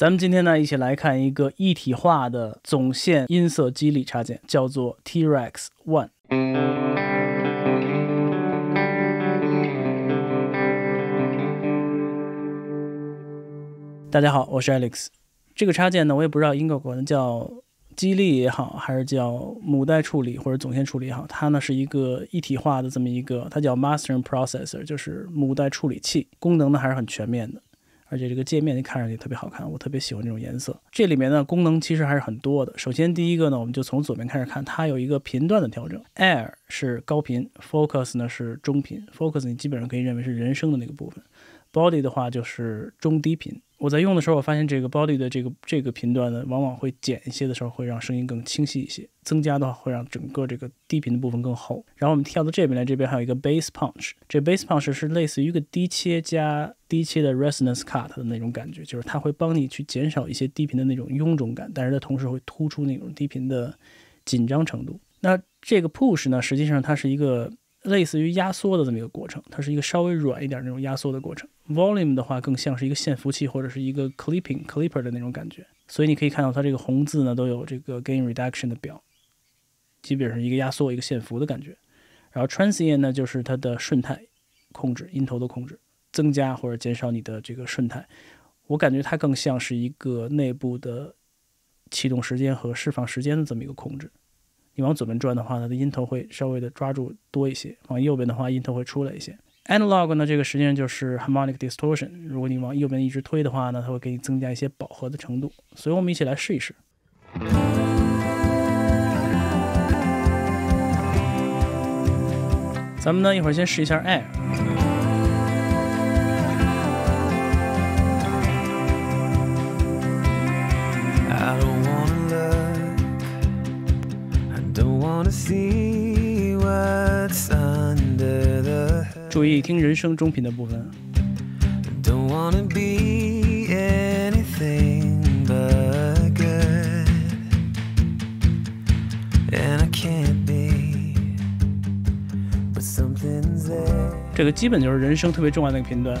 咱们今天呢，一起来看一个一体化的总线音色机理插件，叫做 T-Rex One。大家好，我是 Alex。这个插件呢，我也不知道应该管它叫激励也好，还是叫母带处理或者总线处理也好，它呢是一个一体化的这么一个，它叫 Master Processor，就是母带处理器，功能呢还是很全面的。而且这个界面你看上去特别好看，我特别喜欢这种颜色。这里面呢功能其实还是很多的。首先第一个呢，我们就从左边开始看，它有一个频段的调整，Air 是高频，Focus 呢是中频，Focus 你基本上可以认为是人声的那个部分，Body 的话就是中低频。我在用的时候，我发现这个 body 的这个这个频段呢，往往会减一些的时候，会让声音更清晰一些；增加的话，会让整个这个低频的部分更厚。然后我们跳到这边来，这边还有一个 bass punch，这 bass punch 是类似于一个低切加低切的 resonance cut 的那种感觉，就是它会帮你去减少一些低频的那种臃肿感，但是它同时会突出那种低频的紧张程度。那这个 push 呢，实际上它是一个。类似于压缩的这么一个过程，它是一个稍微软一点那种压缩的过程。Volume 的话更像是一个线幅器或者是一个 clipping clipper 的那种感觉。所以你可以看到它这个红字呢都有这个 gain reduction 的表，基本上一个压缩一个线幅的感觉。然后 transient 呢就是它的顺态控制，音头的控制，增加或者减少你的这个顺态。我感觉它更像是一个内部的启动时间和释放时间的这么一个控制。你往左边转的话，它的音头会稍微的抓住多一些；往右边的话，音头会出来一些。Analog 呢，这个实际上就是 harmonic distortion。如果你往右边一直推的话呢，它会给你增加一些饱和的程度。所以我们一起来试一试。咱们呢，一会儿先试一下 Air。注意听人声中频的部分。这个基本就是人声特别重要的那个频段。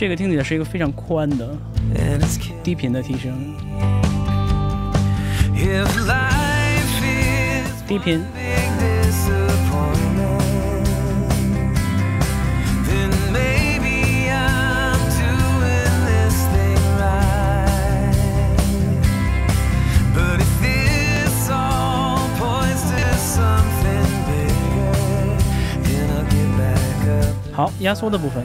这个听起来是一个非常宽的低频的提升，低频。好，压缩的部分。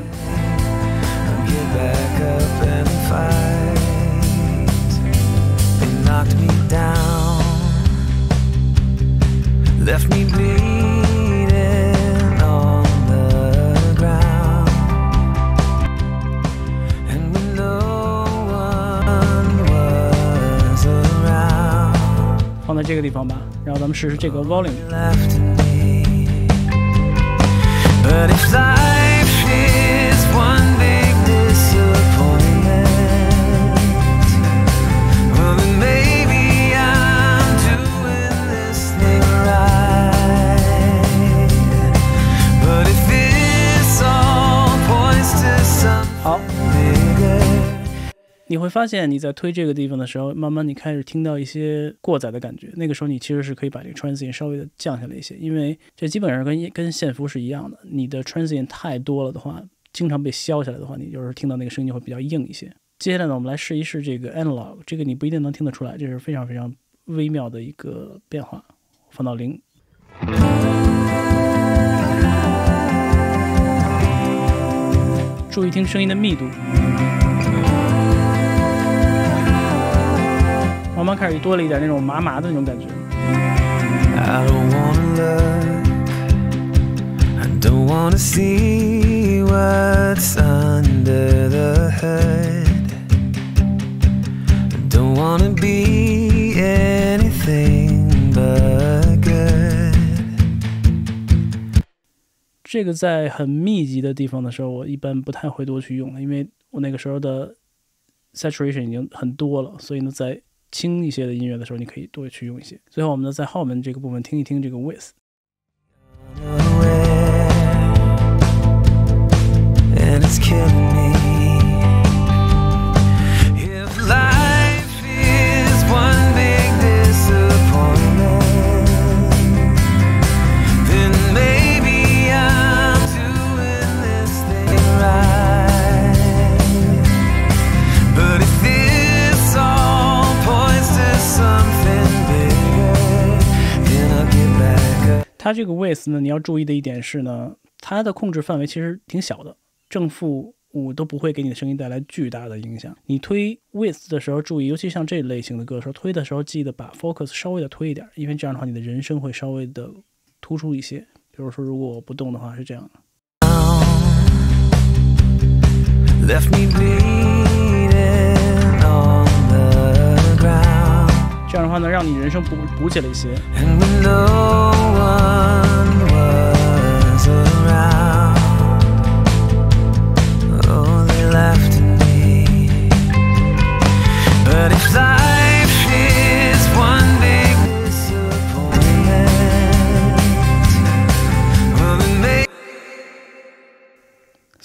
放在这个地方吧，然后咱们试试这个 volume。 你会发现你在推这个地方的时候，慢慢你开始听到一些过载的感觉。那个时候你其实是可以把这个 transient 稍微的降下来一些，因为这基本上跟跟线幅是一样的。你的 transient 太多了的话，经常被消下来的话，你就是听到那个声音会比较硬一些。接下来呢，我们来试一试这个 analog，这个你不一定能听得出来，这是非常非常微妙的一个变化。放到零，注意听声音的密度。慢慢开始多了一点那种麻麻的那种感觉。这个在很密集的地方的时候，我一般不太会多去用，因为我那个时候的 saturation 已经很多了，所以呢，在轻一些的音乐的时候，你可以多去用一些。最后，我们呢在后门这个部分听一听这个 with。它这个 with 呢，你要注意的一点是呢，它的控制范围其实挺小的，正负五都不会给你的声音带来巨大的影响。你推 with 的时候注意，尤其像这类型的歌的时候，推的时候记得把 focus 稍微的推一点，因为这样的话你的人声会稍微的突出一些。比如说，如果我不动的话是这样的。left me bleeding on the ground. 这样的话呢，让你人声补补起来一些。And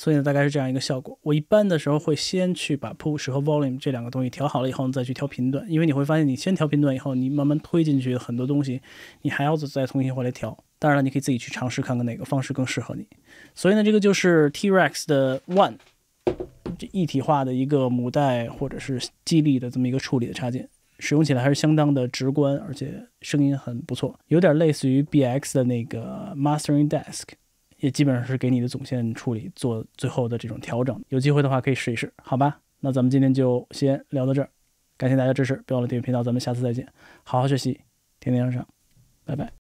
所以呢，大概是这样一个效果。我一般的时候会先去把 push 和 volume 这两个东西调好了以后，再去调频段，因为你会发现，你先调频段以后，你慢慢推进去很多东西，你还要再重新回来调。当然了，你可以自己去尝试看看哪个方式更适合你。所以呢，这个就是 T-Rex 的 One 这一体化的一个母带或者是激励的这么一个处理的插件，使用起来还是相当的直观，而且声音很不错，有点类似于 BX 的那个 Mastering Desk。也基本上是给你的总线处理做最后的这种调整。有机会的话可以试一试，好吧？那咱们今天就先聊到这儿，感谢大家支持，别忘了订阅频道，咱们下次再见，好好学习，天天向上，拜拜。